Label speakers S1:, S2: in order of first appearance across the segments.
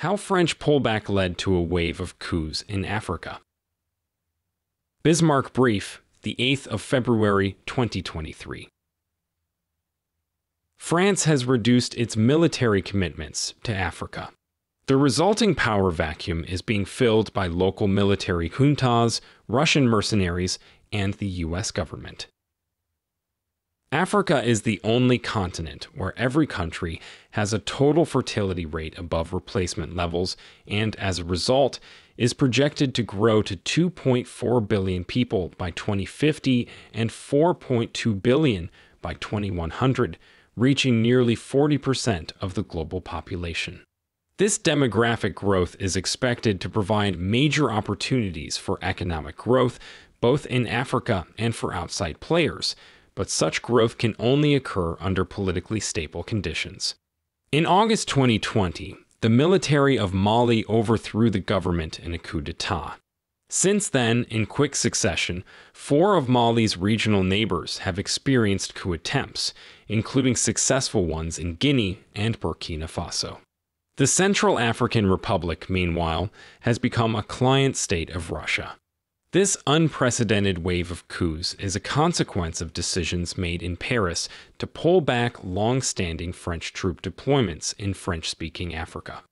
S1: How French pullback led to a wave of coups in Africa. Bismarck Brief, the 8th of February 2023. France has reduced its military commitments to Africa. The resulting power vacuum is being filled by local military juntas, Russian mercenaries, and the US government. Africa is the only continent where every country has a total fertility rate above replacement levels and, as a result, is projected to grow to 2.4 billion people by 2050 and 4.2 billion by 2100, reaching nearly 40% of the global population. This demographic growth is expected to provide major opportunities for economic growth, both in Africa and for outside players, but such growth can only occur under politically stable conditions. In August 2020, the military of Mali overthrew the government in a coup d'etat. Since then, in quick succession, four of Mali's regional neighbors have experienced coup attempts, including successful ones in Guinea and Burkina Faso. The Central African Republic, meanwhile, has become a client state of Russia. This unprecedented wave of coups is a consequence of decisions made in Paris to pull back long standing French troop deployments in French speaking Africa.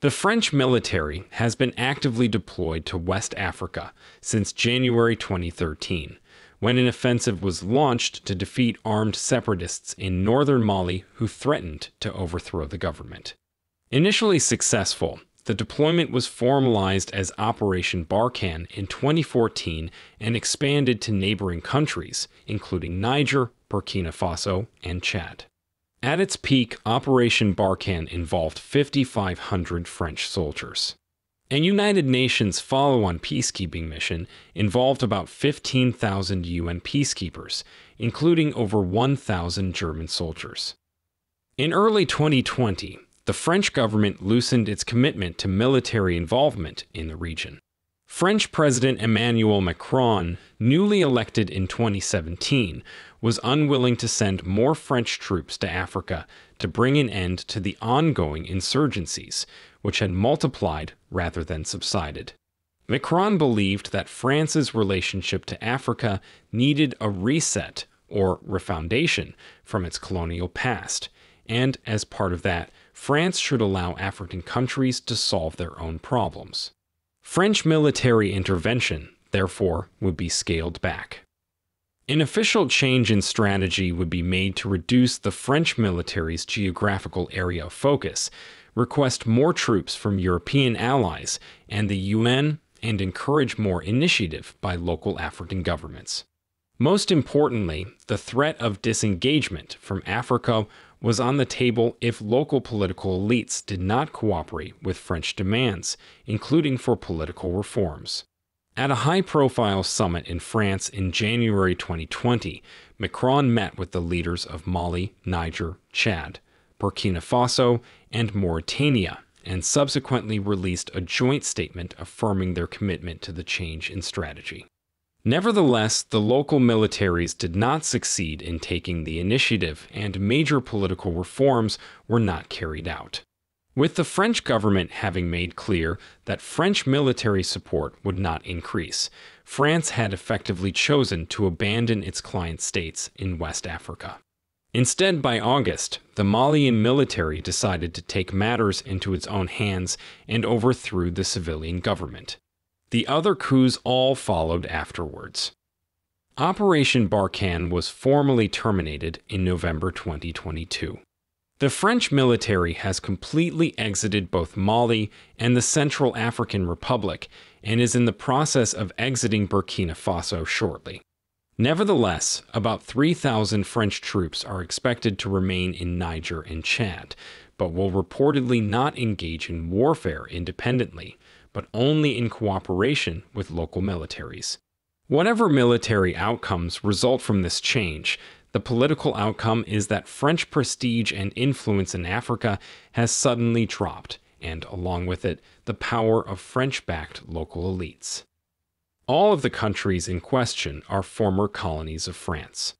S1: The French military has been actively deployed to West Africa since January 2013, when an offensive was launched to defeat armed separatists in northern Mali who threatened to overthrow the government. Initially successful, the deployment was formalized as Operation Barkhane in 2014 and expanded to neighboring countries, including Niger, Burkina Faso, and Chad. At its peak, Operation Barkhane involved 5,500 French soldiers. A United Nations follow on peacekeeping mission involved about 15,000 UN peacekeepers, including over 1,000 German soldiers. In early 2020, the French government loosened its commitment to military involvement in the region. French President Emmanuel Macron, newly elected in 2017, was unwilling to send more French troops to Africa to bring an end to the ongoing insurgencies, which had multiplied rather than subsided. Macron believed that France's relationship to Africa needed a reset or refoundation from its colonial past, and as part of that, France should allow African countries to solve their own problems. French military intervention, therefore, would be scaled back. An official change in strategy would be made to reduce the French military's geographical area of focus, request more troops from European allies and the UN, and encourage more initiative by local African governments. Most importantly, the threat of disengagement from Africa was on the table if local political elites did not cooperate with French demands, including for political reforms. At a high profile summit in France in January 2020, Macron met with the leaders of Mali, Niger, Chad, Burkina Faso, and Mauritania, and subsequently released a joint statement affirming their commitment to the change in strategy. Nevertheless, the local militaries did not succeed in taking the initiative, and major political reforms were not carried out. With the French government having made clear that French military support would not increase, France had effectively chosen to abandon its client states in West Africa. Instead, by August, the Malian military decided to take matters into its own hands and overthrew the civilian government. The other coups all followed afterwards. Operation Barkhane was formally terminated in November 2022. The French military has completely exited both Mali and the Central African Republic and is in the process of exiting Burkina Faso shortly. Nevertheless, about 3,000 French troops are expected to remain in Niger and Chad, but will reportedly not engage in warfare independently, but only in cooperation with local militaries. Whatever military outcomes result from this change, the political outcome is that French prestige and influence in Africa has suddenly dropped, and along with it, the power of French backed local elites. All of the countries in question are former colonies of France.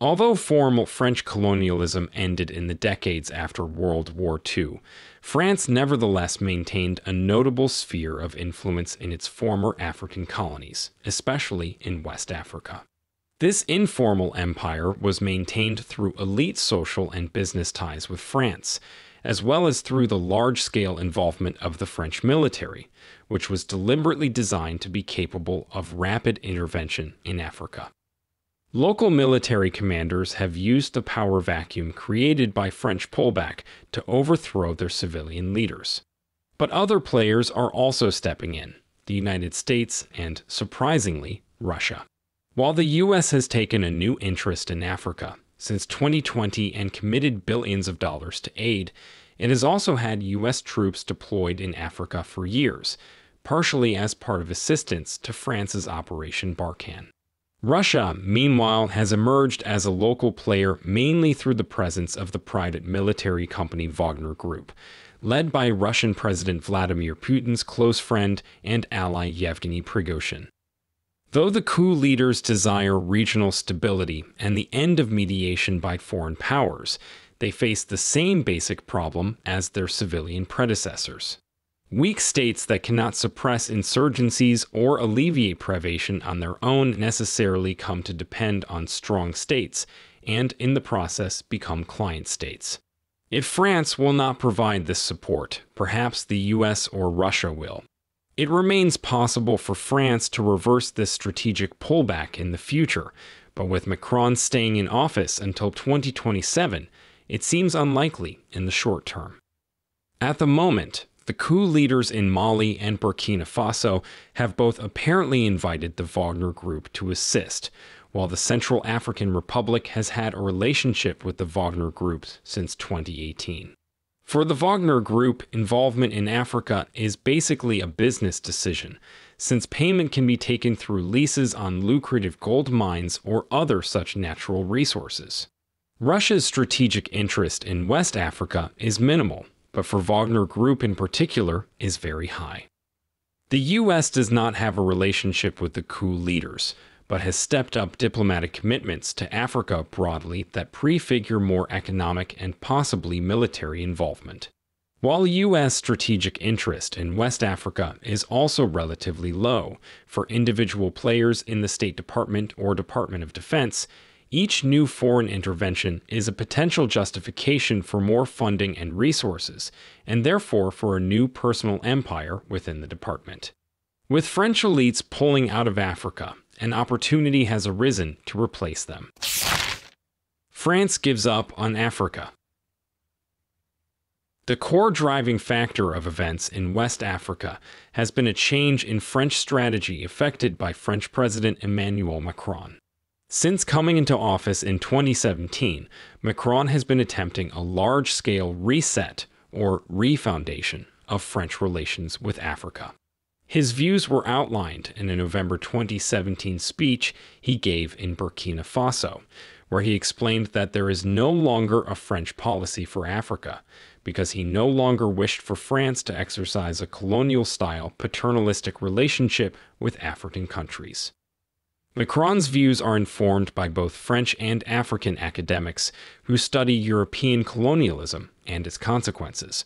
S1: Although formal French colonialism ended in the decades after World War II, France nevertheless maintained a notable sphere of influence in its former African colonies, especially in West Africa. This informal empire was maintained through elite social and business ties with France, as well as through the large scale involvement of the French military, which was deliberately designed to be capable of rapid intervention in Africa. Local military commanders have used the power vacuum created by French pullback to overthrow their civilian leaders. But other players are also stepping in the United States and, surprisingly, Russia. While the U.S. has taken a new interest in Africa since 2020 and committed billions of dollars to aid, it has also had U.S. troops deployed in Africa for years, partially as part of assistance to France's Operation Barkhane. Russia, meanwhile, has emerged as a local player mainly through the presence of the private military company Wagner Group, led by Russian President Vladimir Putin's close friend and ally Yevgeny Prigozhin. Though the coup leaders desire regional stability and the end of mediation by foreign powers, they face the same basic problem as their civilian predecessors. Weak states that cannot suppress insurgencies or alleviate privation on their own necessarily come to depend on strong states, and in the process become client states. If France will not provide this support, perhaps the US or Russia will. It remains possible for France to reverse this strategic pullback in the future, but with Macron staying in office until 2027, it seems unlikely in the short term. At the moment, the coup leaders in Mali and Burkina Faso have both apparently invited the Wagner Group to assist, while the Central African Republic has had a relationship with the Wagner Group since 2018. For the Wagner Group, involvement in Africa is basically a business decision, since payment can be taken through leases on lucrative gold mines or other such natural resources. Russia's strategic interest in West Africa is minimal, but for Wagner Group in particular, is very high. The U.S. does not have a relationship with the coup leaders, but has stepped up diplomatic commitments to Africa broadly that prefigure more economic and possibly military involvement. While U.S. strategic interest in West Africa is also relatively low for individual players in the State Department or Department of Defense, each new foreign intervention is a potential justification for more funding and resources, and therefore for a new personal empire within the department. With French elites pulling out of Africa, an opportunity has arisen to replace them. France gives up on Africa. The core driving factor of events in West Africa has been a change in French strategy effected by French President Emmanuel Macron. Since coming into office in 2017, Macron has been attempting a large scale reset or refoundation of French relations with Africa. His views were outlined in a November 2017 speech he gave in Burkina Faso, where he explained that there is no longer a French policy for Africa, because he no longer wished for France to exercise a colonial style paternalistic relationship with African countries. Macron's views are informed by both French and African academics who study European colonialism and its consequences.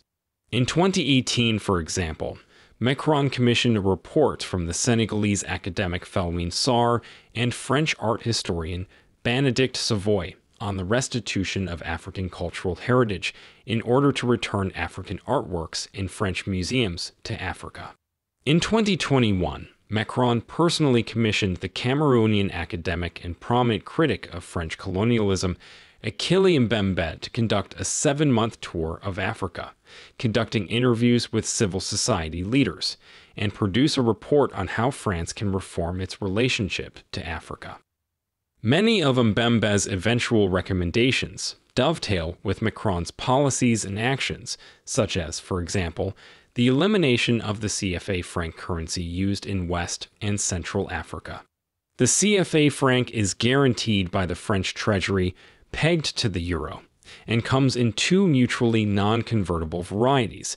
S1: In 2018, for example, Macron commissioned a report from the Senegalese academic Felwine Sarr and French art historian Bénédicte Savoy on the restitution of African cultural heritage in order to return African artworks in French museums to Africa. In 2021, Macron personally commissioned the Cameroonian academic and prominent critic of French colonialism, Achille Mbembe, to conduct a seven month tour of Africa, conducting interviews with civil society leaders, and produce a report on how France can reform its relationship to Africa. Many of Mbembe's eventual recommendations dovetail with Macron's policies and actions, such as, for example, the elimination of the CFA franc currency used in West and Central Africa. The CFA franc is guaranteed by the French Treasury, pegged to the euro, and comes in two mutually non convertible varieties,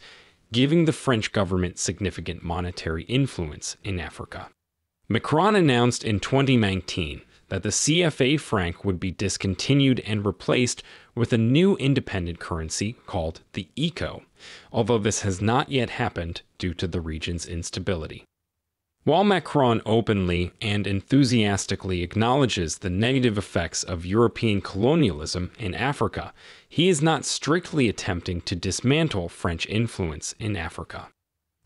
S1: giving the French government significant monetary influence in Africa. Macron announced in 2019 that the CFA franc would be discontinued and replaced with a new independent currency called the ECO, although this has not yet happened due to the region's instability. While Macron openly and enthusiastically acknowledges the negative effects of European colonialism in Africa, he is not strictly attempting to dismantle French influence in Africa.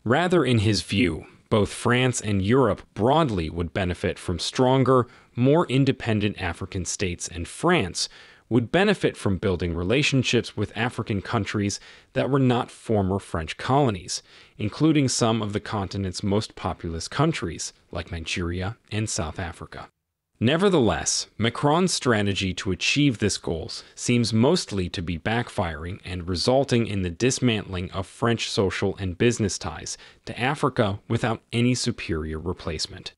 S1: Rather, in his view, both France and Europe broadly would benefit from stronger, more independent African states, and France would benefit from building relationships with African countries that were not former French colonies, including some of the continent's most populous countries, like Nigeria and South Africa. Nevertheless, Macron's strategy to achieve this goal seems mostly to be backfiring and resulting in the dismantling of French social and business ties to Africa without any superior replacement.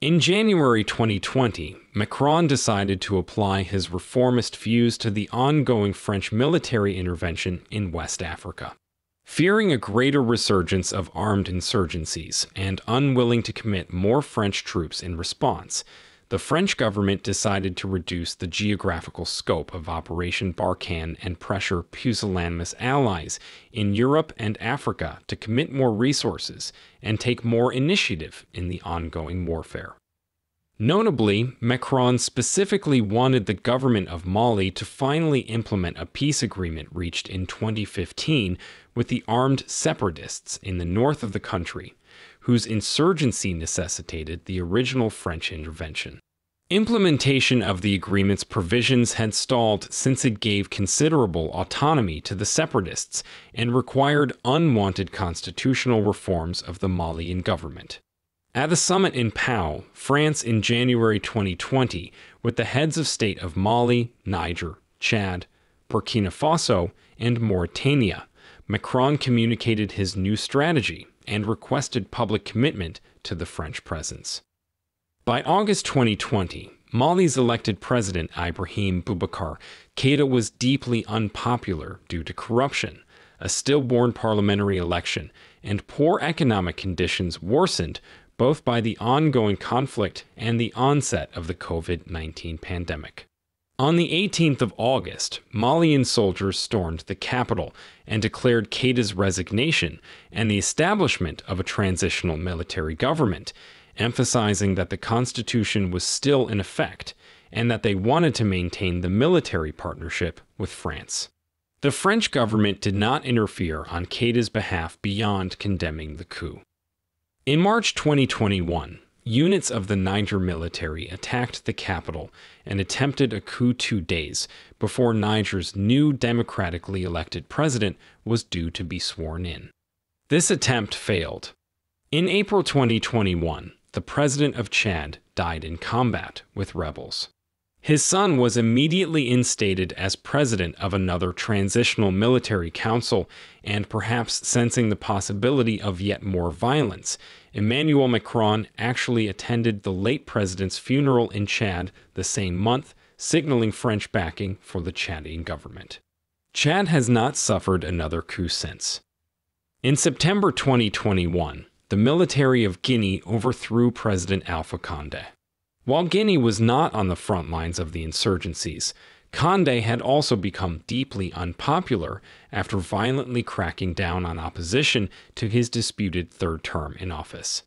S1: In January 2020, Macron decided to apply his reformist views to the ongoing French military intervention in West Africa. Fearing a greater resurgence of armed insurgencies and unwilling to commit more French troops in response, the French government decided to reduce the geographical scope of Operation Barkhane and pressure pusillanimous allies in Europe and Africa to commit more resources and take more initiative in the ongoing warfare. Notably, Macron specifically wanted the government of Mali to finally implement a peace agreement reached in 2015 with the armed separatists in the north of the country, whose insurgency necessitated the original French intervention. Implementation of the agreement's provisions had stalled since it gave considerable autonomy to the separatists and required unwanted constitutional reforms of the Malian government. At the summit in Pau, France in January 2020, with the heads of state of Mali, Niger, Chad, Burkina Faso, and Mauritania, Macron communicated his new strategy and requested public commitment to the French presence. By August 2020, Mali's elected president Ibrahim Boubacar Keïta was deeply unpopular due to corruption, a stillborn parliamentary election, and poor economic conditions worsened both by the ongoing conflict and the onset of the COVID 19 pandemic. On the 18th of August, Malian soldiers stormed the capital and declared Keïta's resignation and the establishment of a transitional military government, emphasizing that the constitution was still in effect and that they wanted to maintain the military partnership with France. The French government did not interfere on Keïta's behalf beyond condemning the coup. In March 2021, units of the Niger military attacked the capital and attempted a coup two days before Niger's new democratically elected president was due to be sworn in. This attempt failed. In April 2021, the president of Chad died in combat with rebels. His son was immediately instated as president of another transitional military council, and perhaps sensing the possibility of yet more violence, Emmanuel Macron actually attended the late president's funeral in Chad the same month, signaling French backing for the Chadian government. Chad has not suffered another coup since. In September 2021, the military of Guinea overthrew President Alpha Conde. While Guinea was not on the front lines of the insurgencies, Conde had also become deeply unpopular after violently cracking down on opposition to his disputed third term in office.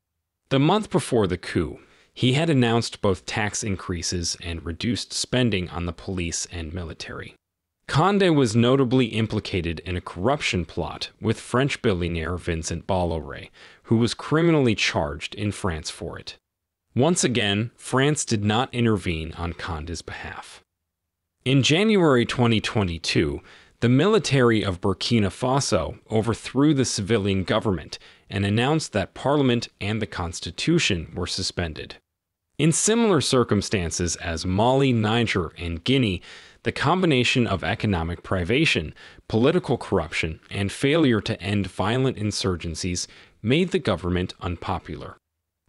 S1: The month before the coup, he had announced both tax increases and reduced spending on the police and military. Conde was notably implicated in a corruption plot with French billionaire Vincent Bolloré, who was criminally charged in France for it. Once again, France did not intervene on Conde's behalf. In January 2022, the military of Burkina Faso overthrew the civilian government and announced that parliament and the constitution were suspended. In similar circumstances as Mali, Niger, and Guinea, the combination of economic privation, political corruption, and failure to end violent insurgencies made the government unpopular.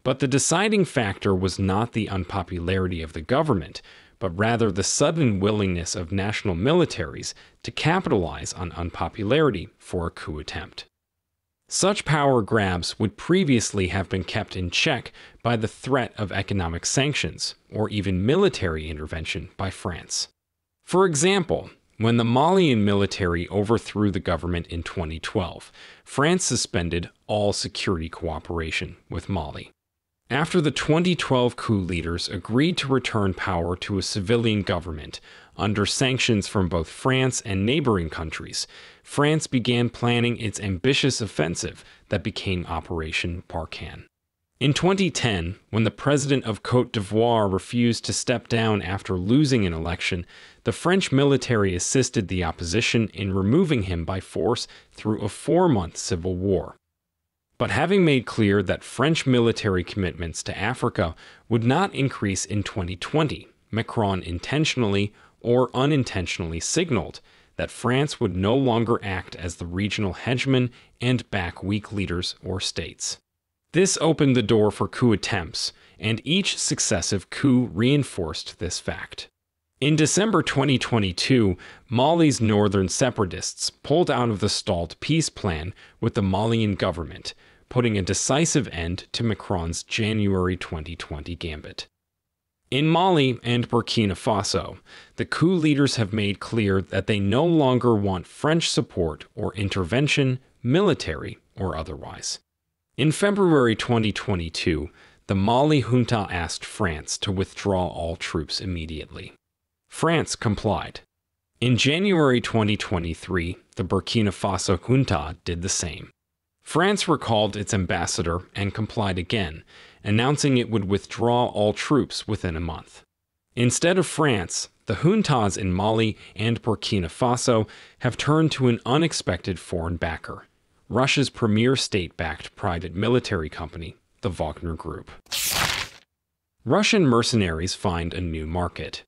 S1: But the deciding factor was not the unpopularity of the government, but rather the sudden willingness of national militaries to capitalize on unpopularity for a coup attempt. Such power grabs would previously have been kept in check by the threat of economic sanctions or even military intervention by France. For example, when the Malian military overthrew the government in 2012, France suspended all security cooperation with Mali. After the 2012 coup leaders agreed to return power to a civilian government under sanctions from both France and neighboring countries, France began planning its ambitious offensive that became Operation Barkhane. In 2010, when the president of Cote d'Ivoire refused to step down after losing an election, the French military assisted the opposition in removing him by force through a four month civil war. But having made clear that French military commitments to Africa would not increase in 2020, Macron intentionally or unintentionally signaled that France would no longer act as the regional hegemon and back weak leaders or states. This opened the door for coup attempts, and each successive coup reinforced this fact. In December 2022, Mali's northern separatists pulled out of the stalled peace plan with the Malian government, putting a decisive end to Macron's January 2020 gambit. In Mali and Burkina Faso, the coup leaders have made clear that they no longer want French support or intervention, military or otherwise. In February 2022, the Mali junta asked France to withdraw all troops immediately. France complied. In January 2023, the Burkina Faso junta did the same. France recalled its ambassador and complied again, announcing it would withdraw all troops within a month. Instead of France, the juntas in Mali and Burkina Faso have turned to an unexpected foreign backer Russia's premier state backed private military company, the Wagner Group. Russian mercenaries find a new market.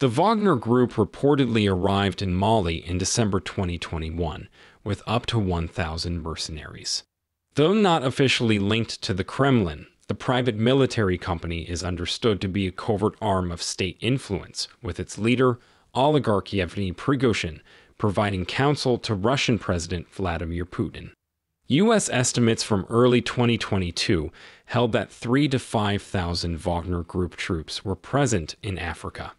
S1: The Wagner Group reportedly arrived in Mali in December 2021 with up to 1,000 mercenaries. Though not officially linked to the Kremlin, the private military company is understood to be a covert arm of state influence, with its leader, oligarch Yevgeny Prigozhin, providing counsel to Russian President Vladimir Putin. U.S. estimates from early 2022 held that 3 to 5,000 Wagner Group troops were present in Africa,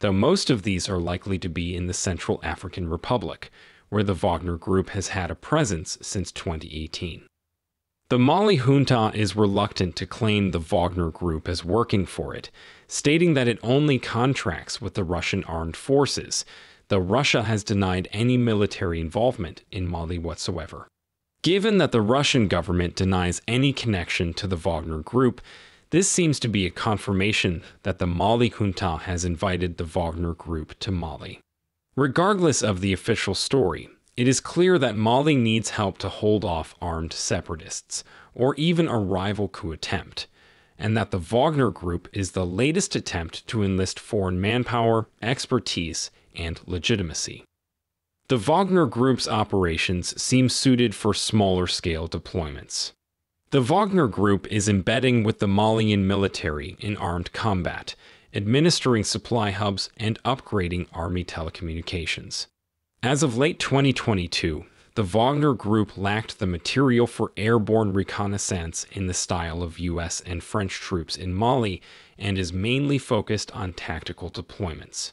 S1: though most of these are likely to be in the Central African Republic, where the Wagner Group has had a presence since 2018. The Mali junta is reluctant to claim the Wagner Group as working for it, stating that it only contracts with the Russian armed forces, though Russia has denied any military involvement in Mali whatsoever. Given that the Russian government denies any connection to the Wagner Group, this seems to be a confirmation that the Mali junta has invited the Wagner Group to Mali. Regardless of the official story, it is clear that Mali needs help to hold off armed separatists, or even a rival coup attempt, and that the Wagner Group is the latest attempt to enlist foreign manpower, expertise, and legitimacy. The Wagner Group's operations seem suited for smaller scale deployments. The Wagner Group is embedding with the Malian military in armed combat, administering supply hubs, and upgrading army telecommunications. As of late 2022, the Wagner Group lacked the material for airborne reconnaissance in the style of US and French troops in Mali and is mainly focused on tactical deployments.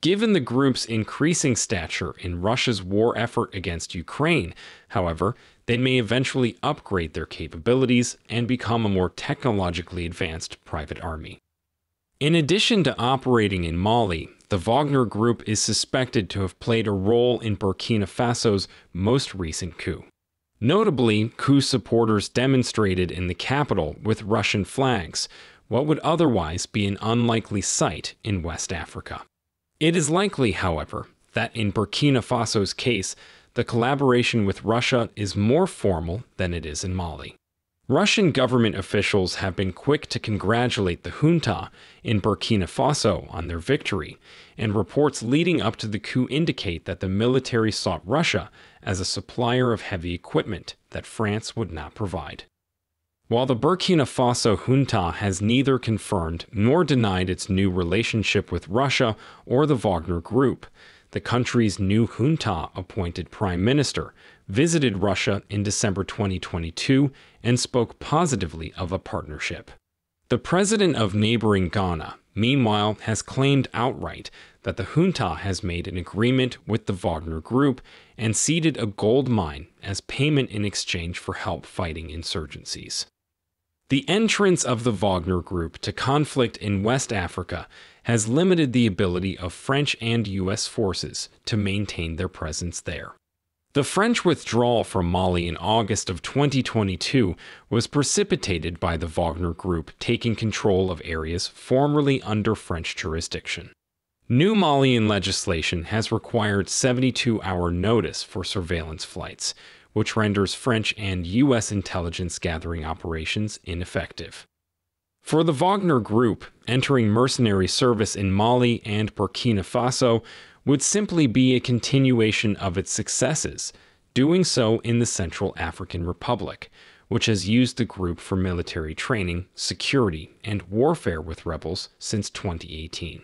S1: Given the group's increasing stature in Russia's war effort against Ukraine, however, they may eventually upgrade their capabilities and become a more technologically advanced private army. In addition to operating in Mali, the Wagner Group is suspected to have played a role in Burkina Faso's most recent coup. Notably, coup supporters demonstrated in the capital with Russian flags, what would otherwise be an unlikely sight in West Africa. It is likely, however, that in Burkina Faso's case, the collaboration with Russia is more formal than it is in Mali. Russian government officials have been quick to congratulate the junta in Burkina Faso on their victory, and reports leading up to the coup indicate that the military sought Russia as a supplier of heavy equipment that France would not provide. While the Burkina Faso junta has neither confirmed nor denied its new relationship with Russia or the Wagner Group, the country's new junta appointed prime minister, visited Russia in December 2022 and spoke positively of a partnership. The president of neighboring Ghana, meanwhile, has claimed outright that the junta has made an agreement with the Wagner Group and ceded a gold mine as payment in exchange for help fighting insurgencies. The entrance of the Wagner Group to conflict in West Africa has limited the ability of French and U.S. forces to maintain their presence there. The French withdrawal from Mali in August of 2022 was precipitated by the Wagner Group taking control of areas formerly under French jurisdiction. New Malian legislation has required 72 hour notice for surveillance flights, which renders French and U.S. intelligence gathering operations ineffective. For the Wagner Group, entering mercenary service in Mali and Burkina Faso would simply be a continuation of its successes, doing so in the Central African Republic, which has used the group for military training, security, and warfare with rebels since 2018.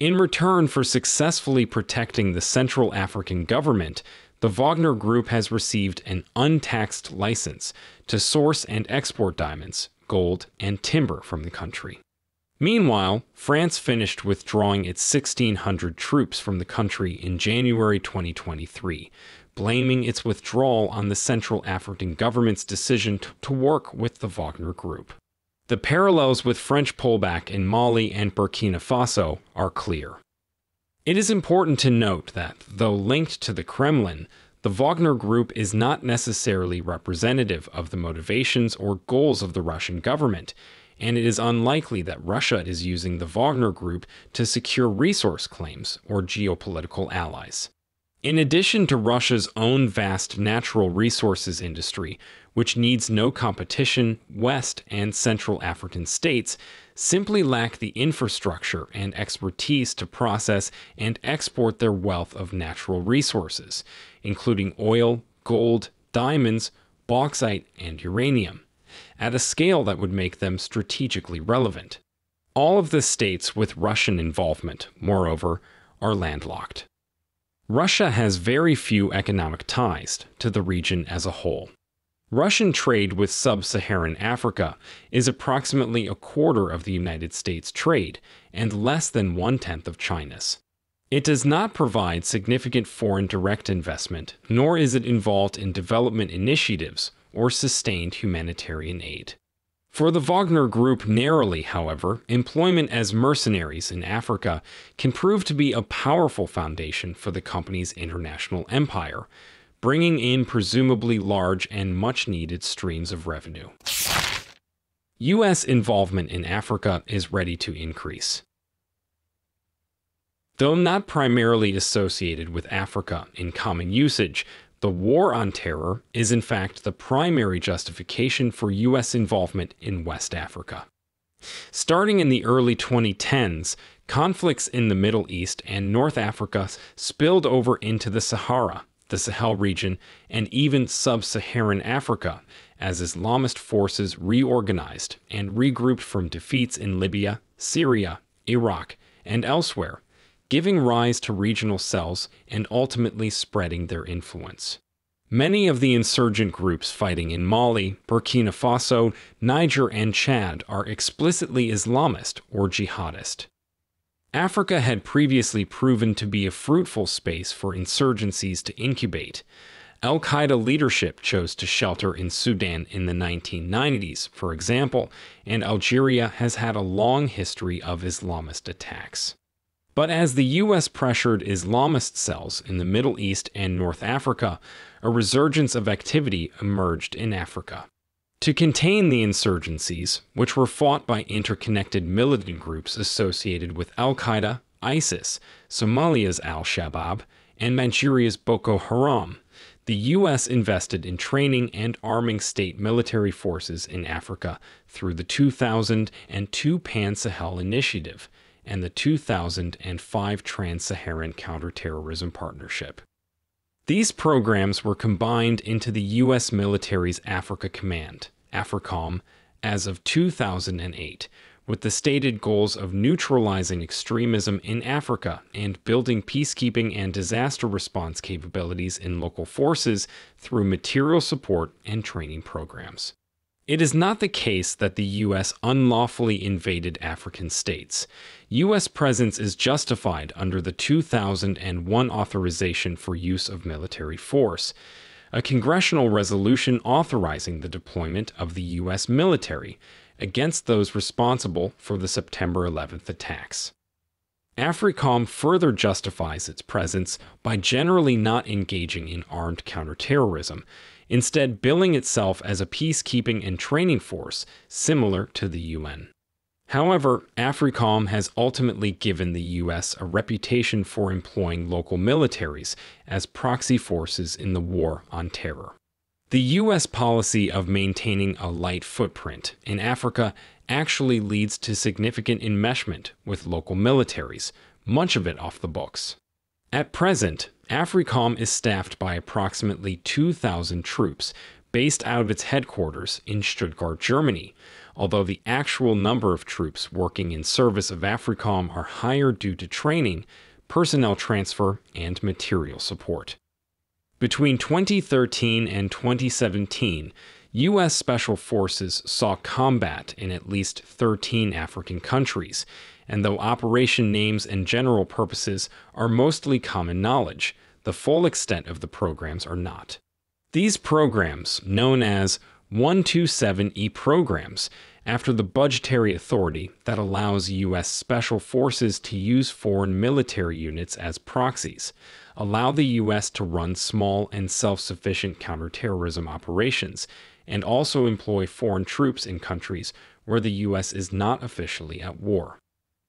S1: In return for successfully protecting the Central African government, the Wagner Group has received an untaxed license to source and export diamonds, gold, and timber from the country. Meanwhile, France finished withdrawing its 1,600 troops from the country in January 2023, blaming its withdrawal on the Central African government's decision to work with the Wagner Group. The parallels with French pullback in Mali and Burkina Faso are clear. It is important to note that, though linked to the Kremlin, the Wagner Group is not necessarily representative of the motivations or goals of the Russian government, and it is unlikely that Russia is using the Wagner Group to secure resource claims or geopolitical allies. In addition to Russia's own vast natural resources industry, which needs no competition, West and Central African states simply lack the infrastructure and expertise to process and export their wealth of natural resources, including oil, gold, diamonds, bauxite, and uranium at a scale that would make them strategically relevant. All of the states with Russian involvement, moreover, are landlocked. Russia has very few economic ties to the region as a whole. Russian trade with sub Saharan Africa is approximately a quarter of the United States' trade and less than one tenth of China's. It does not provide significant foreign direct investment, nor is it involved in development initiatives or sustained humanitarian aid. For the Wagner Group narrowly, however, employment as mercenaries in Africa can prove to be a powerful foundation for the company's international empire, bringing in presumably large and much needed streams of revenue. U.S. involvement in Africa is ready to increase. Though not primarily associated with Africa in common usage, the war on terror is, in fact, the primary justification for U.S. involvement in West Africa. Starting in the early 2010s, conflicts in the Middle East and North Africa spilled over into the Sahara, the Sahel region, and even sub Saharan Africa as Islamist forces reorganized and regrouped from defeats in Libya, Syria, Iraq, and elsewhere giving rise to regional cells and ultimately spreading their influence. Many of the insurgent groups fighting in Mali, Burkina Faso, Niger, and Chad are explicitly Islamist or jihadist. Africa had previously proven to be a fruitful space for insurgencies to incubate. Al Qaeda leadership chose to shelter in Sudan in the 1990s, for example, and Algeria has had a long history of Islamist attacks. But as the U.S. pressured Islamist cells in the Middle East and North Africa, a resurgence of activity emerged in Africa. To contain the insurgencies, which were fought by interconnected militant groups associated with Al Qaeda, ISIS, Somalia's Al Shabaab, and Nigeria's Boko Haram, the U.S. invested in training and arming state military forces in Africa through the 2002 Pan Sahel Initiative and the 2005 Trans Saharan Counterterrorism Partnership. These programs were combined into the U.S. military's Africa Command, AFRICOM, as of 2008, with the stated goals of neutralizing extremism in Africa and building peacekeeping and disaster response capabilities in local forces through material support and training programs. It is not the case that the U.S. unlawfully invaded African states. U.S. presence is justified under the 2001 authorization for use of military force, a congressional resolution authorizing the deployment of the U.S. military against those responsible for the September 11th attacks. AFRICOM further justifies its presence by generally not engaging in armed counterterrorism instead billing itself as a peacekeeping and training force similar to the UN. However, AFRICOM has ultimately given the US a reputation for employing local militaries as proxy forces in the war on terror. The US policy of maintaining a light footprint in Africa actually leads to significant enmeshment with local militaries, much of it off the books. At present, AFRICOM is staffed by approximately 2,000 troops based out of its headquarters in Stuttgart, Germany, although the actual number of troops working in service of AFRICOM are higher due to training, personnel transfer, and material support. Between 2013 and 2017, U.S. Special Forces saw combat in at least 13 African countries, and though operation names and general purposes are mostly common knowledge, the full extent of the programs are not. These programs, known as 127E programs, after the budgetary authority that allows U.S. Special Forces to use foreign military units as proxies, allow the U.S. to run small and self sufficient counterterrorism operations, and also employ foreign troops in countries where the U.S. is not officially at war.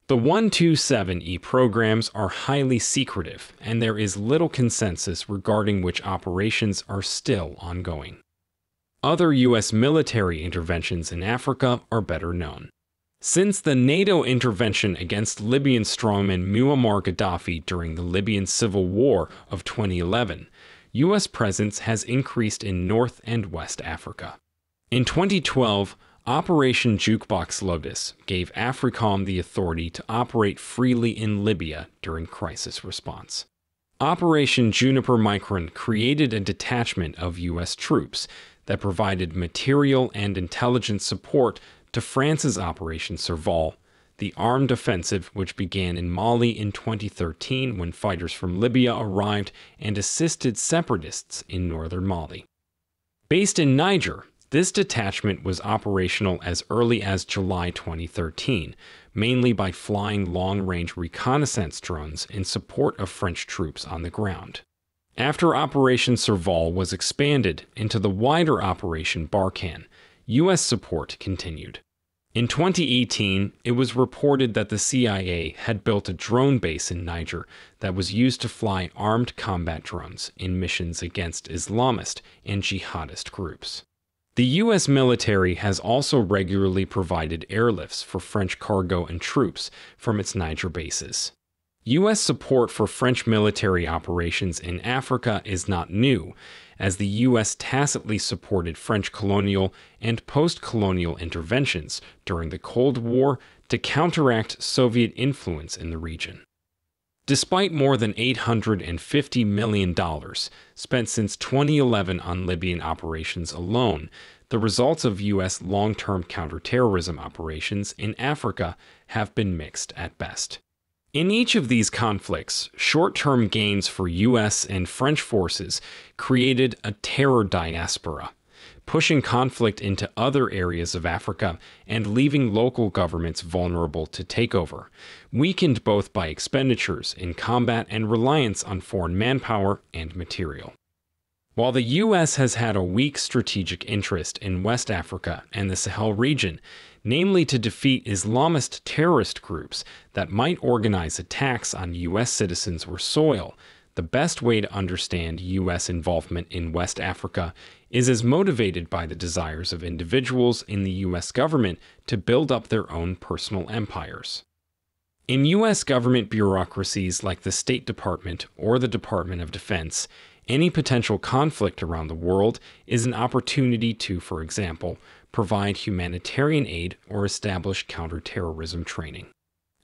S1: The 127E programs are highly secretive, and there is little consensus regarding which operations are still ongoing. Other U.S. military interventions in Africa are better known. Since the NATO intervention against Libyan strongman Muammar Gaddafi during the Libyan civil war of 2011, U.S. presence has increased in North and West Africa. In 2012, Operation Jukebox Lotus gave AFRICOM the authority to operate freely in Libya during crisis response. Operation Juniper Micron created a detachment of U.S. troops that provided material and intelligence support to France's Operation Serval, the armed offensive which began in Mali in 2013 when fighters from Libya arrived and assisted separatists in northern Mali. Based in Niger, this detachment was operational as early as July 2013, mainly by flying long range reconnaissance drones in support of French troops on the ground. After Operation Serval was expanded into the wider Operation Barkhane, U.S. support continued. In 2018, it was reported that the CIA had built a drone base in Niger that was used to fly armed combat drones in missions against Islamist and jihadist groups. The U.S. military has also regularly provided airlifts for French cargo and troops from its Niger bases. U.S. support for French military operations in Africa is not new, as the U.S. tacitly supported French colonial and post colonial interventions during the Cold War to counteract Soviet influence in the region. Despite more than $850 million spent since 2011 on Libyan operations alone, the results of U.S. long term counterterrorism operations in Africa have been mixed at best. In each of these conflicts, short term gains for U.S. and French forces created a terror diaspora pushing conflict into other areas of Africa and leaving local governments vulnerable to takeover, weakened both by expenditures in combat and reliance on foreign manpower and material. While the U.S. has had a weak strategic interest in West Africa and the Sahel region, namely to defeat Islamist terrorist groups that might organize attacks on U.S. citizens or soil, the best way to understand U.S. involvement in West Africa is as motivated by the desires of individuals in the U.S. government to build up their own personal empires. In U.S. government bureaucracies like the State Department or the Department of Defense, Any potential conflict around the world is an opportunity to, for example, provide humanitarian aid or establish counterterrorism training.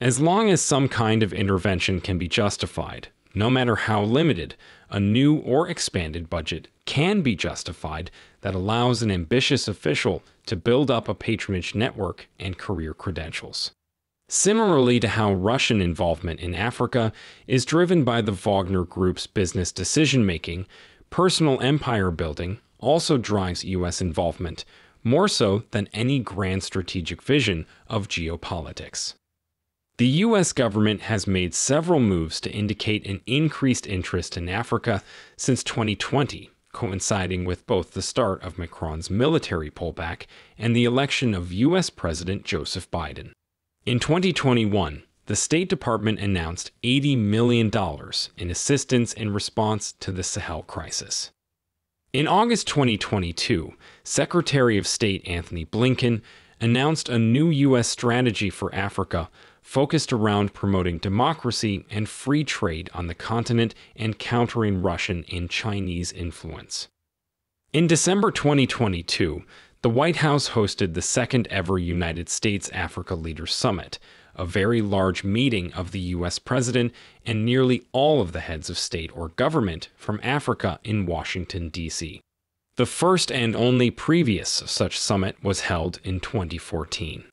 S1: As long as some kind of intervention can be justified, no matter how limited, a new or expanded budget can be justified that allows an ambitious official to build up a patronage network and career credentials. Similarly to how Russian involvement in Africa is driven by the Wagner Group's business decision making, personal empire building also drives U.S. involvement, more so than any grand strategic vision of geopolitics. The U.S. government has made several moves to indicate an increased interest in Africa since 2020, coinciding with both the start of Macron's military pullback and the election of U.S. President Joseph Biden. In 2021, the State Department announced $80 million in assistance in response to the Sahel crisis. In August 2022, Secretary of State Antony Blinken announced a new U.S. strategy for Africa focused around promoting democracy and free trade on the continent and countering Russian and Chinese influence. In December 2022, the White House hosted the second ever United States Africa Leaders Summit, a very large meeting of the U.S. President and nearly all of the heads of state or government from Africa in Washington, D.C. The first and only previous such summit was held in 2014.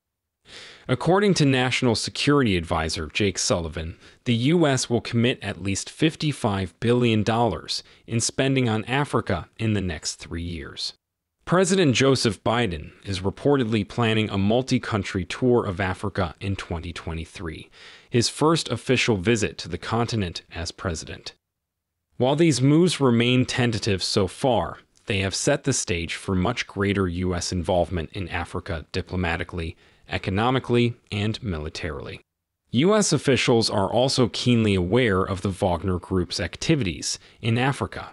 S1: According to National Security Advisor Jake Sullivan, the U.S. will commit at least $55 billion in spending on Africa in the next three years. President Joseph Biden is reportedly planning a multi country tour of Africa in 2023, his first official visit to the continent as president. While these moves remain tentative so far, they have set the stage for much greater U.S. involvement in Africa diplomatically, economically, and militarily. U.S. officials are also keenly aware of the Wagner Group's activities in Africa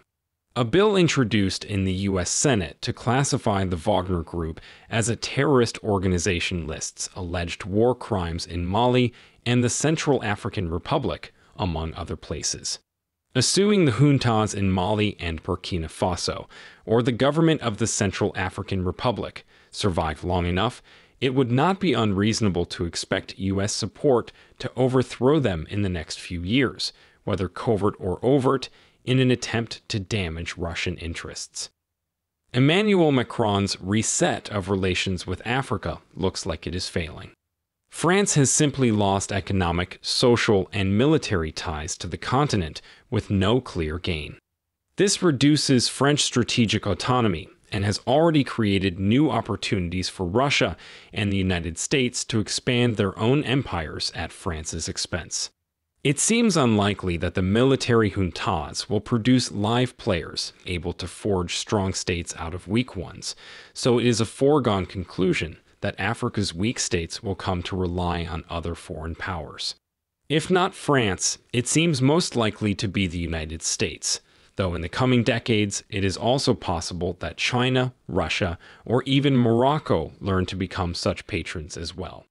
S1: a bill introduced in the U.S. Senate to classify the Wagner Group as a terrorist organization lists alleged war crimes in Mali and the Central African Republic, among other places. Assuming the juntas in Mali and Burkina Faso, or the government of the Central African Republic, survive long enough, it would not be unreasonable to expect U.S. support to overthrow them in the next few years, whether covert or overt, in an attempt to damage Russian interests. Emmanuel Macron's reset of relations with Africa looks like it is failing. France has simply lost economic, social, and military ties to the continent with no clear gain. This reduces French strategic autonomy and has already created new opportunities for Russia and the United States to expand their own empires at France's expense. It seems unlikely that the military juntas will produce live players able to forge strong states out of weak ones, so it is a foregone conclusion that Africa's weak states will come to rely on other foreign powers. If not France, it seems most likely to be the United States, though in the coming decades it is also possible that China, Russia, or even Morocco learn to become such patrons as well.